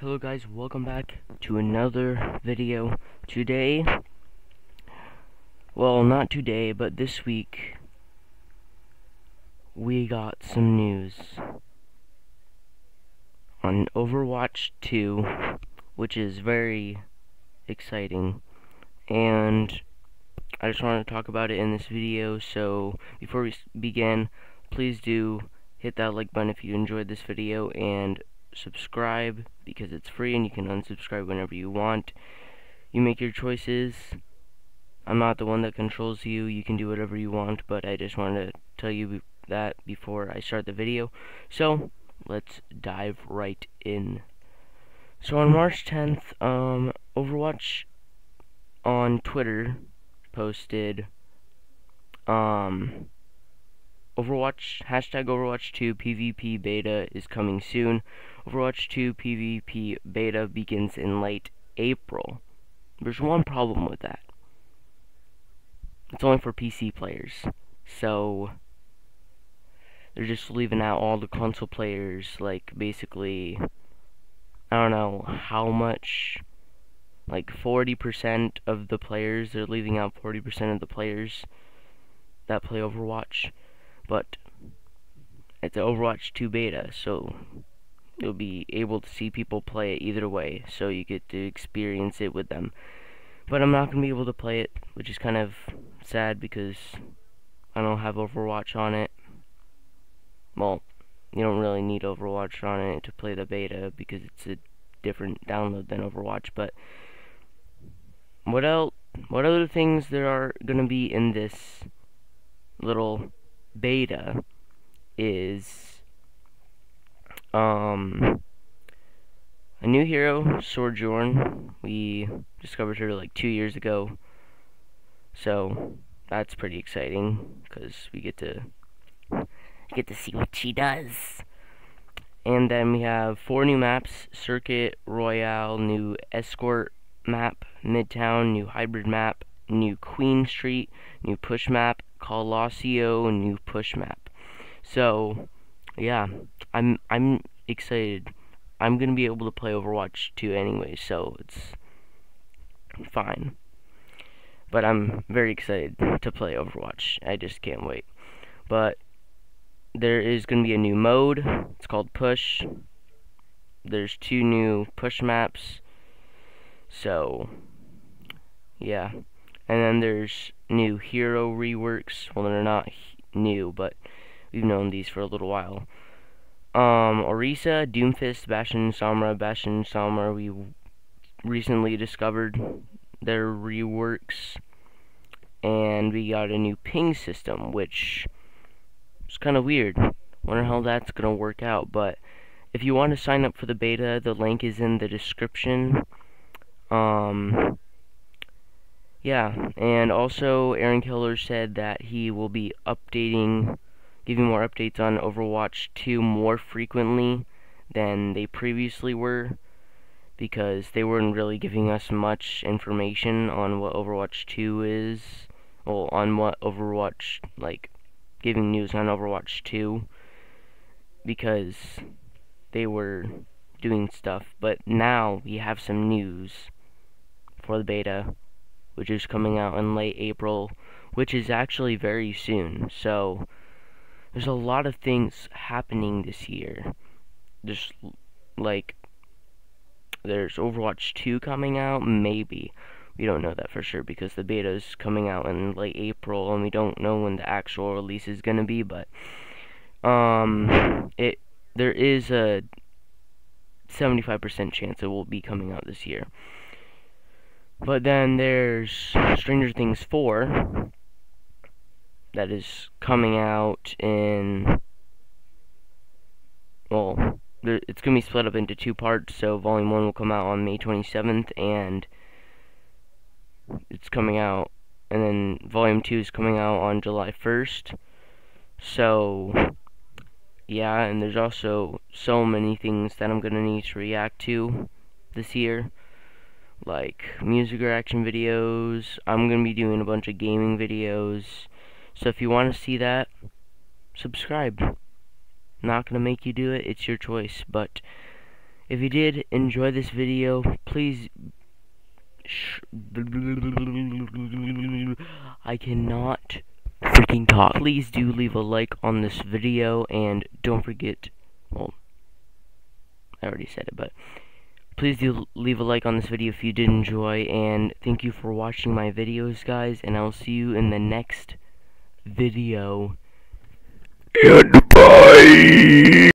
Hello guys, welcome back to another video. Today, well not today, but this week, we got some news on Overwatch 2, which is very exciting, and I just want to talk about it in this video, so before we begin, please do hit that like button if you enjoyed this video, and subscribe because it's free and you can unsubscribe whenever you want. You make your choices. I'm not the one that controls you. You can do whatever you want, but I just wanted to tell you that before I start the video. So, let's dive right in. So on March 10th, um, Overwatch on Twitter posted, um, Overwatch, hashtag Overwatch 2 PvP beta is coming soon. Overwatch 2 PvP beta begins in late April. There's one problem with that. It's only for PC players. So, they're just leaving out all the console players, like, basically, I don't know how much, like, 40% of the players, they're leaving out 40% of the players that play Overwatch but it's Overwatch 2 beta, so you'll be able to see people play it either way, so you get to experience it with them. But I'm not going to be able to play it, which is kind of sad because I don't have Overwatch on it. Well, you don't really need Overwatch on it to play the beta because it's a different download than Overwatch, but what else what other things there are going to be in this little beta is um a new hero, Sojourn. We discovered her like two years ago, so that's pretty exciting because we get to get to see what she does. And then we have four new maps: Circuit, Royal, new Escort map, Midtown, new Hybrid map, new Queen Street, new Push map, Colosseo new push map. So, yeah, I'm I'm excited. I'm gonna be able to play Overwatch 2 anyway, so it's fine. But I'm very excited to play Overwatch. I just can't wait. But there is gonna be a new mode. It's called Push. There's two new push maps. So, yeah. And then there's new hero reworks. Well, they're not new, but we've known these for a little while. Um, Orisa, Doomfist, Bastion, Sombra, Bastion, Sombra, we recently discovered their reworks. And we got a new ping system, which is kind of weird. Wonder how that's going to work out, but if you want to sign up for the beta, the link is in the description. Um, yeah, and also Aaron Keller said that he will be updating, giving more updates on Overwatch 2 more frequently than they previously were, because they weren't really giving us much information on what Overwatch 2 is, well, on what Overwatch, like, giving news on Overwatch 2, because they were doing stuff, but now we have some news for the beta which is coming out in late April, which is actually very soon. So, there's a lot of things happening this year. There's, like, there's Overwatch 2 coming out, maybe. We don't know that for sure because the beta is coming out in late April and we don't know when the actual release is going to be, but um it there is a 75% chance it will be coming out this year. But then there's Stranger Things 4 that is coming out in well, it's going to be split up into two parts, so volume 1 will come out on May 27th and it's coming out and then volume 2 is coming out on July 1st. So yeah, and there's also so many things that I'm going to need to react to this year like music reaction videos. I'm going to be doing a bunch of gaming videos. So if you want to see that, subscribe. Not going to make you do it, it's your choice. But if you did enjoy this video, please. I cannot freaking talk. Please do leave a like on this video and don't forget. Well, I already said it, but please do leave a like on this video if you did enjoy and thank you for watching my videos guys and I'll see you in the next video. And bye